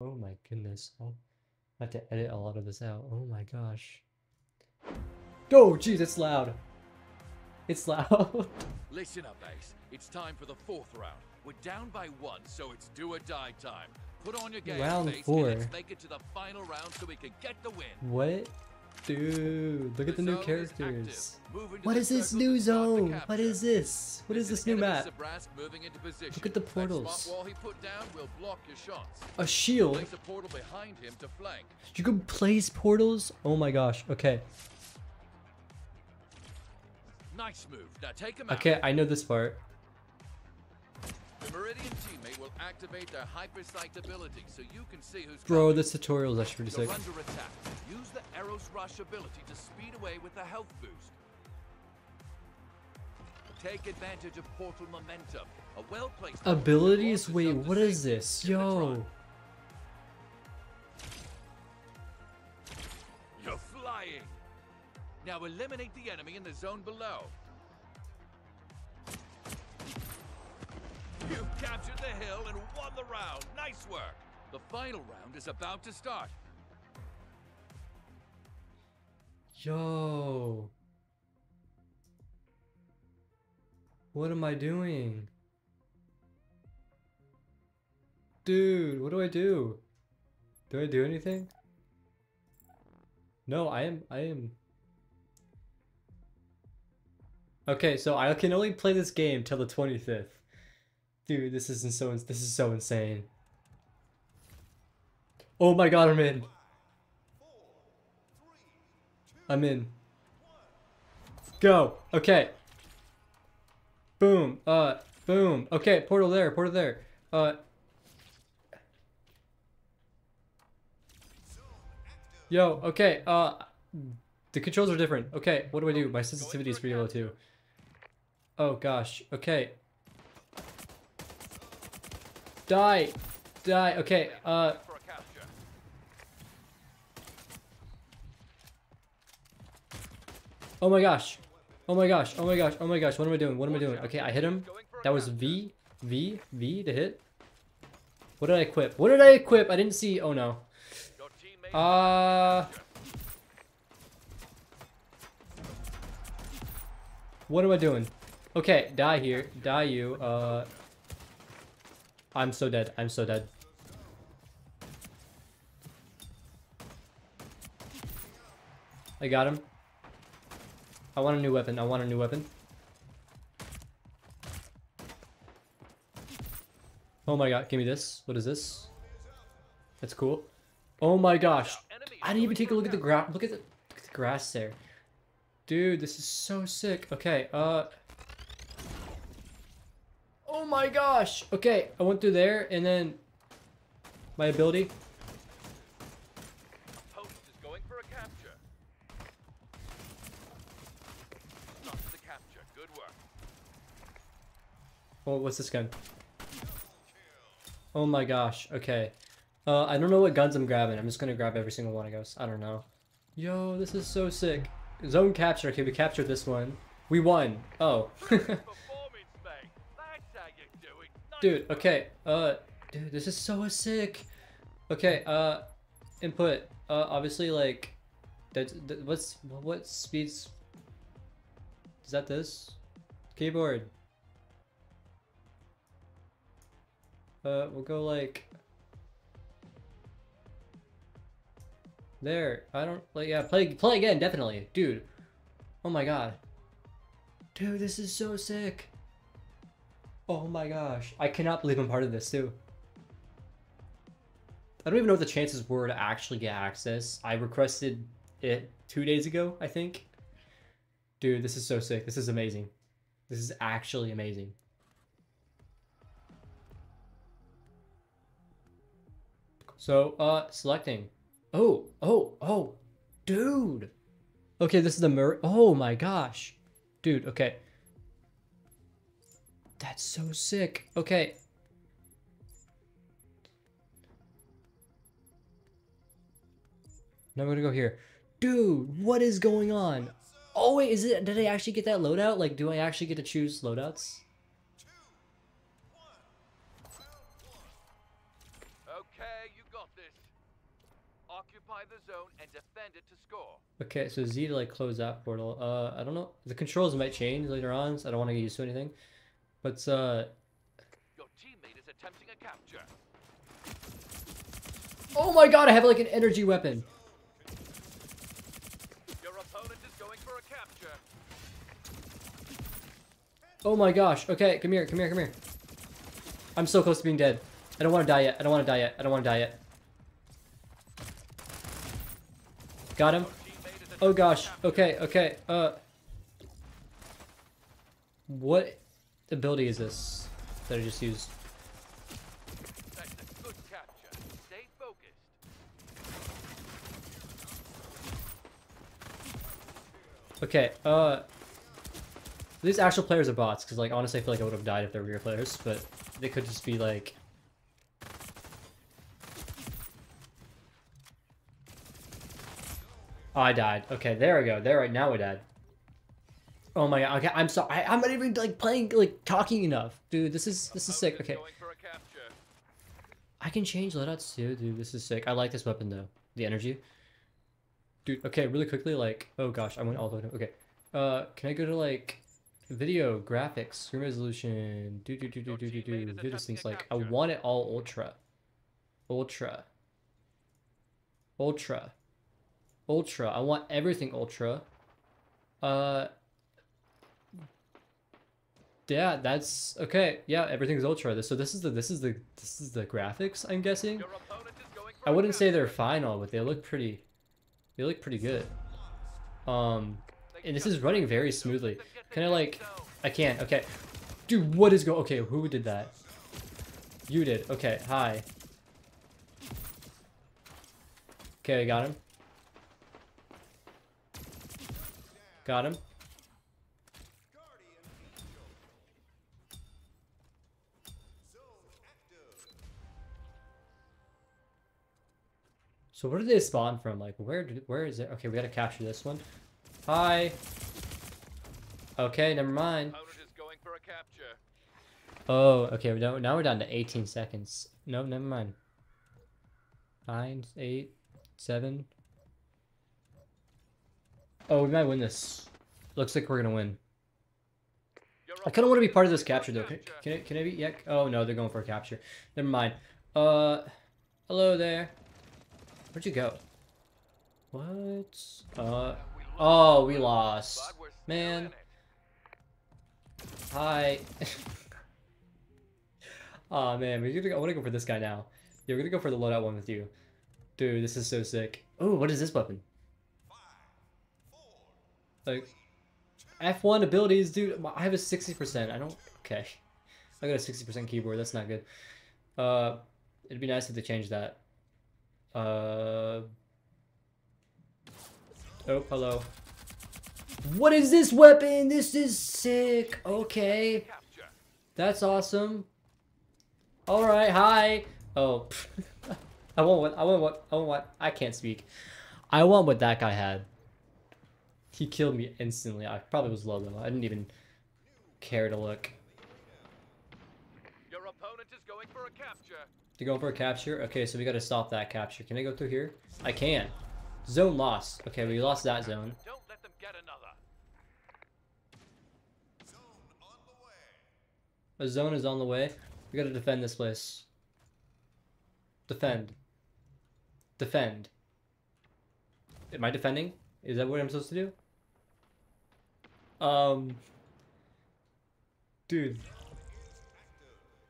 Oh my goodness. Oh, I'll have to edit a lot of this out. Oh my gosh. Oh, jeez, it's loud. It's loud. Listen up, Ace. It's time for the fourth round. We're down by one, so it's do or die time. Put on your game Round face four. and let's make it to the final round so we can get the win. what? Dude, look at the new characters. active. Move into What the is this new the zone? What is this? What is this new map? Sabrask moving into position. Look at the portals. smart wall he put down will block your shots. A shield? Place a portal behind him to flank. You can place portals? Oh my gosh. Okay. Nice move. Now take him out. Okay, I know this part. The Meridian teammate will activate their hypersight ability so you can see who's Bro, this tutorial is actually pretty sick. under attack. Use the Rush ability to speed away with a health boost. Take advantage of portal momentum. A well-placed Abilities? Wait, what is this? Give it a try. Yo. You're flying. Now eliminate the enemy in the zone below. You've captured the hill and won the round. Nice work. The final round is about to start. Yo. What am I doing? Dude, what do I do? Do I do anything? No, I am I am Okay, so I can only play this game till the 25th. Dude, this isn't so this is so insane. Oh my god, I'm in. I'm in. Go. Okay. Boom. Uh, boom. Okay, portal there, portal there. Uh. Yo, okay, uh, the controls are different. Okay, what do I do? My sensitivity is pretty low too. Oh gosh, okay. Die! Die, okay, uh. Oh my gosh. Oh my gosh. Oh my gosh. Oh my gosh. What am I doing? What am I doing? Okay, I hit him. That was V. V. V to hit. What did I equip? What did I equip? I didn't see. Oh no. Uh. What am I doing? Okay, die here. Die you. Uh. I'm so dead. I'm so dead. I got him. I want a new weapon. I want a new weapon. Oh my god, give me this. What is this? That's cool. Oh my gosh. I didn't even take a look at the grass. Look look at the grass there. Dude, this is so sick. Okay, uh... Oh my gosh! Okay, I went through there, and then... My ability. Host is going for a capture. Not for the capture. Good work. Oh, what's this gun? Oh my gosh, okay. Uh, I don't know what guns I'm grabbing. I'm just gonna grab every single one, I guess. I don't know. Yo, this is so sick. Zone capture. Okay, we captured this one. We won. Oh. dude, okay. Uh, dude, this is so sick. Okay, uh, input. Uh, obviously, like, that's, that, what's, what speeds? Is that this? Keyboard. Uh, we'll go like... There. I don't, like, yeah, play, play again, definitely. Dude. Oh my god. Dude, this is so sick. Oh my gosh. I cannot believe I'm part of this too. I don't even know what the chances were to actually get access. I requested it two days ago, I think. Dude, this is so sick. This is amazing. This is actually amazing. So, uh, selecting. Oh, oh, oh, dude. Okay, this is the mir- Oh my gosh. Dude, okay. That's so sick. Okay. Now we're gonna go here. Dude, what is going on? Oh wait, is it, did I actually get that loadout? Like, do I actually get to choose loadouts? Okay, you got this. Occupy the zone and defend it to score. Okay, so Z to like close that portal. Uh, I don't know. The controls might change later on, so I don't want to get used to anything. But uh, Your teammate is attempting a capture. oh my god, I have like an energy weapon. Your opponent is going for a capture. Oh my gosh. Okay, come here, come here, come here. I'm so close to being dead. I don't want to die yet. I don't want to die yet. I don't want to die yet. Got him. Oh gosh. Okay, okay. Uh What ability is this that I just used? Okay, uh these actual players are bots, because like honestly I feel like I would have died if they were real players, but they could just be like Oh, I died. Okay, there we go. There right now we died. Oh my god. Okay, I'm sorry. I, I'm not even like playing like talking enough. Dude, this is this is sick. Okay. I can change loadouts too, dude. This is sick. I like this weapon though. The energy. Dude, okay, really quickly, like, oh gosh, I went all the way to, okay. Uh, can I go to like, video, graphics, screen resolution, do do do do do do do, is video attempting things like, I want it all ultra. Ultra. Ultra. Ultra. I want everything ultra. Uh, yeah, that's okay. Yeah, everything's ultra. This so this is the this is the this is the graphics. I'm guessing. Your opponent is going for I wouldn't say they're final, but they look pretty. They look pretty good. Um, and this is running very smoothly. Can I like? I can't. Okay, dude, what is go? Okay, who did that? You did. Okay, hi. Okay, I got him. Got him. So where did they spawn from? Like, where did, where is it? Okay, we gotta capture this one. Hi. Okay, never mind. Opponent is going for a capture. Oh, okay. Now, now we're down to 18 seconds. No, never mind. Nine, eight, seven. Oh, we might win this. Looks like we're gonna win. I kind of want to be part of this going for a capture though. Can, can I? Can I be? Yeah. Oh no, they're going for a capture. Never mind. Uh, hello there. Where'd you go? What? Uh, oh, we lost. Man. Hi. oh man, we're gonna go, I want to go for this guy now. Yeah, we're gonna go for the loadout one with you. Dude, this is so sick. Oh, what is this weapon? Like, F1 abilities, dude. I have a 60%. I don't. Okay. I got a 60% keyboard. That's not good. Uh, it'd be nice if they changed that. Uh. Oh, hello. What is this weapon? This is sick. Okay. That's awesome. All right, hi. Oh, I want what I want what I want what I can't speak. I want what that guy had. He killed me instantly. I probably was low though. I didn't even care to look. Your opponent is going for a capture. To go for a capture. Okay, so we got to stop that capture. Can I go through here? I can. Zone lost. Okay, we lost that zone. Don't let them get another. A zone is on the way. We got to defend this place. Defend. Defend. Am I defending? Is that what I'm supposed to do? Um. Dude.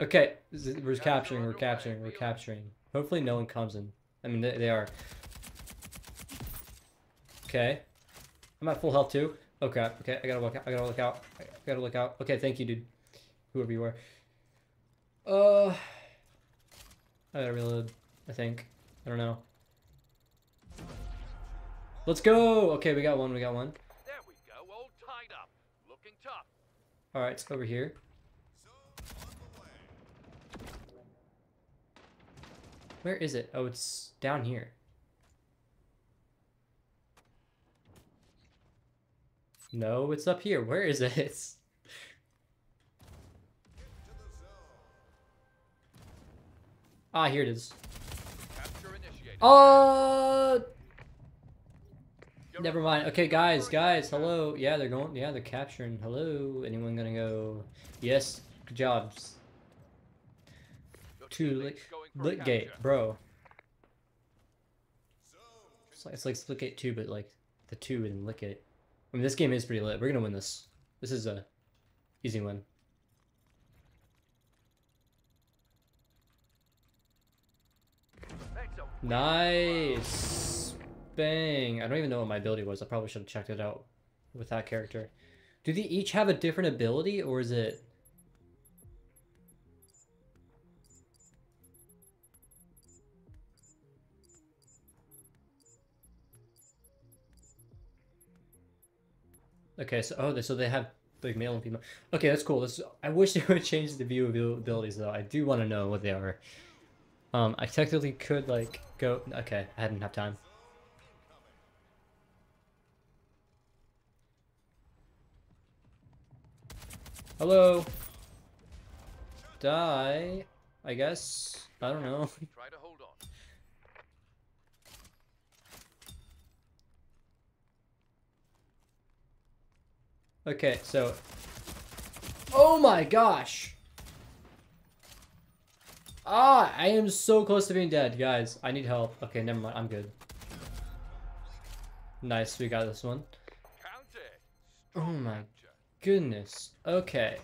Okay, we're capturing, we're capturing, we're capturing. Hopefully no one comes in. I mean, they, they are. Okay. I'm at full health too. Oh crap. Okay, I gotta look out. I gotta look out. I gotta look out. Okay, thank you, dude. Whoever you are. Uh. I gotta reload, I think. I don't know. Let's go! Okay, we got one, we got one. There we go, all tied up. Looking tough. Alright, it's over here. Where is it? Oh, it's down here. No, it's up here. Where is it? Ah, here it is. Oh. Never mind. Okay, guys, guys, hello. Yeah, they're going. Yeah, they're capturing. Hello. Anyone gonna go? Yes. Good jobs. Your Two teammate's lit, going for a lit gate, capture. bro. It's like, it's like Splitgate 2, but like the 2 in Lickgate. I mean, this game is pretty lit. We're gonna win this. This is a easy win. That's a win. Nice. Bang. I don't even know what my ability was. I probably should have checked it out with that character. Do they each have a different ability, or is it... Okay, so oh, they- so they have like male and female. Okay, that's cool. This I wish they would change the view abilities though. I do want to know what they are. Um, I technically could like go. Okay, I didn't have time. Hello. Die. I guess. I don't know. Try to hold on. Okay, so. Oh my gosh! Ah, I am so close to being dead, guys. I need help. Okay, never mind. I'm good. Nice, we got this one. Oh my goodness. Okay.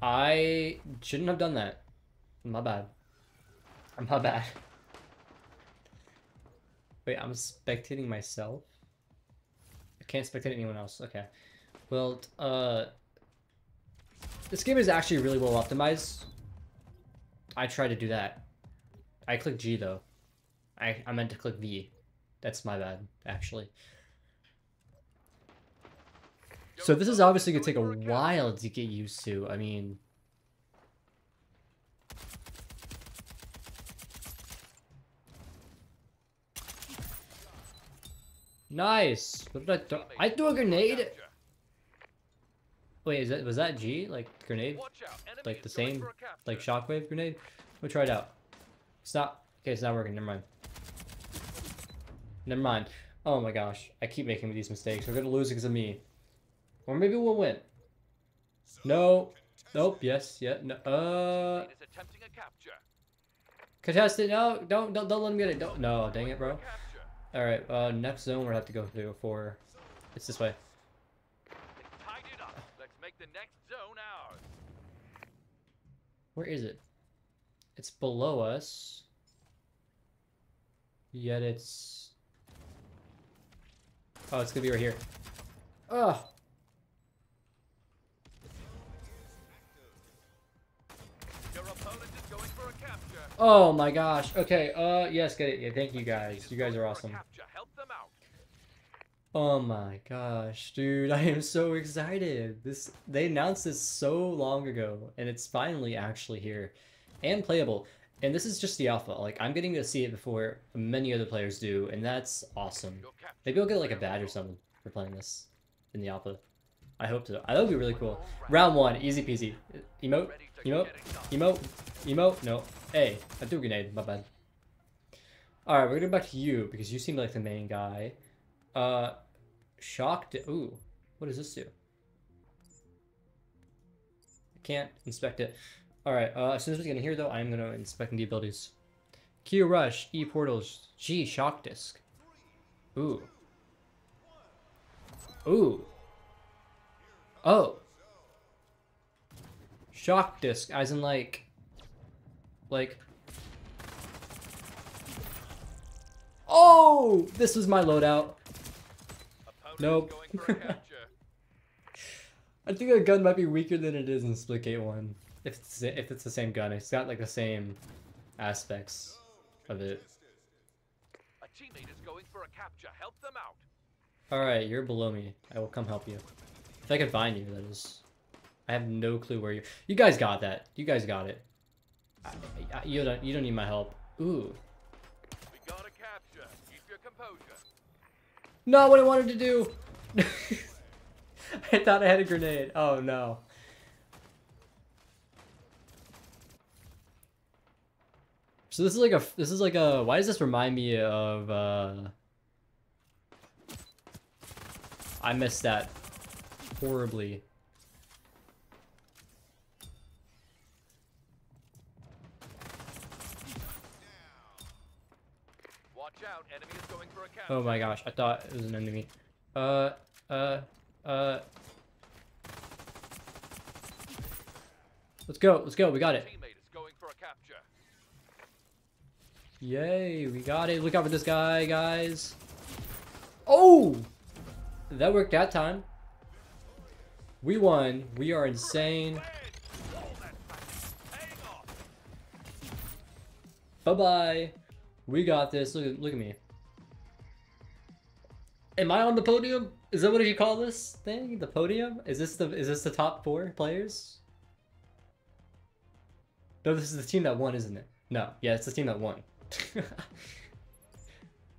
I shouldn't have done that. My bad. My bad. Wait, I'm spectating myself? Can't spectate anyone else. Okay. Well, uh... This game is actually really well optimized. I tried to do that. I clicked G though. I, I meant to click V. That's my bad, actually. So this is obviously gonna take a while to get used to. I mean, nice. What did I throw? I threw a grenade. Wait, is that was that G like grenade? Watch out. Enemy Like the same, for a capture. like shockwave grenade? We'll try it out. It's not. Okay, it's not working. Never mind. Never mind. Oh my gosh, I keep making these mistakes. We're gonna lose because of me. Or maybe we'll win. No. Nope. Yes. Yeah. No. Uh. Teammate is attempting a capture. Contested. No. Don't. Don't. Don't let him get it. Don't. No. Dang it, bro. For a capture. All right. Uh. Next zone we're gonna have to go through for. It's this way. Tied it up. Let's make the next zone ours. Where is it? It's below us. Yet it's. Oh, it's gonna be right here. Ugh. Oh my gosh. Okay. Uh. Yes. Get it. Yeah. Thank you guys. You guys are awesome. Capture. Help them out. Oh my gosh, dude, I am so excited. This they announced this so long ago and it's finally actually here and playable. And this is just the alpha. Like I'm getting to see it before many other players do and that's awesome. Maybe I'll get like a badge or something for playing this in the alpha. I hope so. That would be really cool. Round 1, easy peasy. Emote, emote, emote, emote. No. Hey, I threw a grenade, my bad. Alright, we're gonna go back to you because you seem like the main guy. Uh, shocked. Ooh, what does this do? I can't inspect it. Alright, uh, as soon as we get in here though, I'm gonna inspect the abilities. Q Rush, E Portals, G Shock Disc. Ooh. Ooh. Oh. Shock Disc, as in like. Like. Oh! This was my loadout. Nope. is going for a capture. I think the gun might be weaker than it is in Splitgate 1. If it's, if it's the same gun. It's got like the same aspects oh, of it. A teammate is going for a capture. Help them out. Alright, you're below me. I will come help you. If I can find you, that is. I have no clue where you. You guys got that. You guys got it. I, I, you don't. You don't need my help. Ooh, We got a capture. Keep your composure. not what I wanted to do. I thought I had a grenade. Oh no. So this is like a this is like a why does this remind me of uh I missed that horribly. Watch out, enemy is going for a count. Oh my gosh, I thought it was an enemy. Uh uh uh Let's go, let's go, we got it. Teammate is going for a capture. Yay, we got it. Look out for this guy, guys. Oh! That worked that time. We won. We are insane. Bye-bye. We got this. Look at look at me. Am I on the podium? Is that what you call this thing? The podium? Is this the is this the top four players? No, this is the team that won, isn't it? No, yeah, it's the team that won. I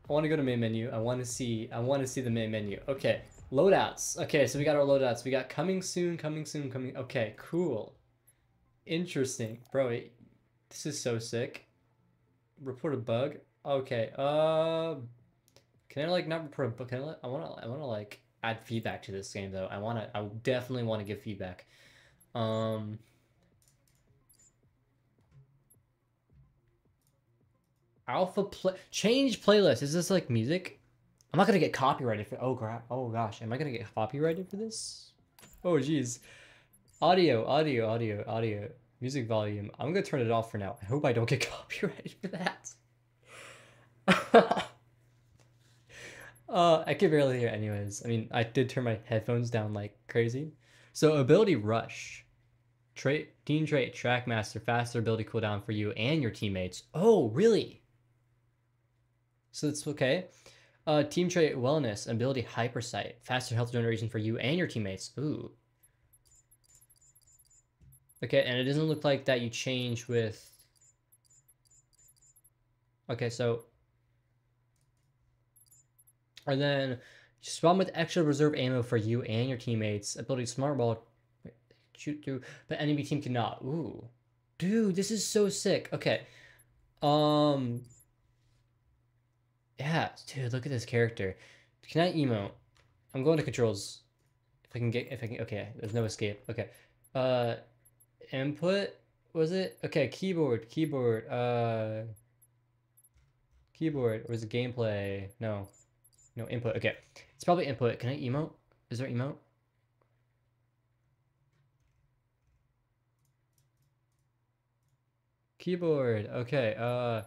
want to go to main menu. I want to see. I want to see the main menu. Okay, loadouts. Okay, so we got our loadouts. We got coming soon, coming soon, coming. Okay, cool. Interesting, bro. This is so sick. Report a bug. Okay. Uh, can I like not report a bug? Can I? Let, I want to. I want to like add feedback to this game though. I want to. I definitely want to give feedback. Um. Alpha play change playlist. Is this like music? I'm not gonna get copyrighted for. Oh crap! Oh gosh, am I gonna get copyrighted for this? Oh jeez. Audio, audio, audio, audio. Music volume. I'm gonna turn it off for now. I hope I don't get copyrighted for that. uh, I can barely hear. Anyways, I mean, I did turn my headphones down like crazy. So ability rush. Trait, team trait, trackmaster, faster ability cooldown for you and your teammates. Oh, really? So it's okay. Uh, team trait wellness, ability hypersight, faster health generation for you and your teammates. Ooh. Okay, and it doesn't look like that you change with. Okay, so. And then spawn with extra reserve ammo for you and your teammates. Ability smart wall, shoot through, but enemy team cannot. Ooh, dude, this is so sick. Okay, um, yeah, dude, look at this character. Can I emote? I'm going to controls. If I can get, if I can, okay, there's no escape. Okay, uh, input, was it? Okay, keyboard, keyboard, uh, keyboard, or is it gameplay? No, no, input, okay. It's probably input. Can I emote? Is there emote? Keyboard, okay, uh,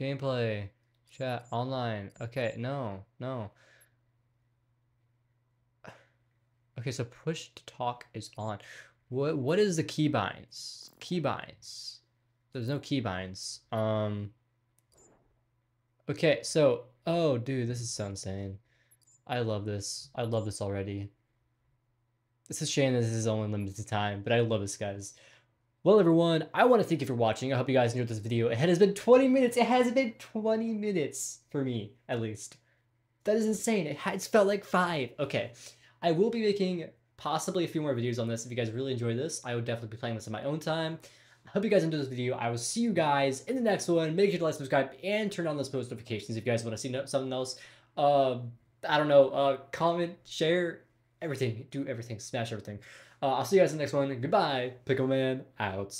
gameplay, chat, online, okay, no, no. Okay, so push to talk is on. What what is the keybinds? Keybinds. There's no keybinds. Um Okay, so oh dude, this is so insane. I love this. I love this already. It's a shame that this is only limited to time, but I love this guys. Well everyone, I want to thank you for watching. I hope you guys enjoyed this video. It has been 20 minutes. It has been 20 minutes for me, at least. That is insane. It has felt like five. Okay. I will be making possibly a few more videos on this. If you guys really enjoy this, I would definitely be playing this in my own time. I hope you guys enjoyed this video. I will see you guys in the next one. Make sure to like, subscribe, and turn on those post notifications if you guys want to see something else. Uh, I don't know. Uh, comment, share, everything. Do everything. Smash everything. Uh, I'll see you guys in the next one. Goodbye. Pickleman out.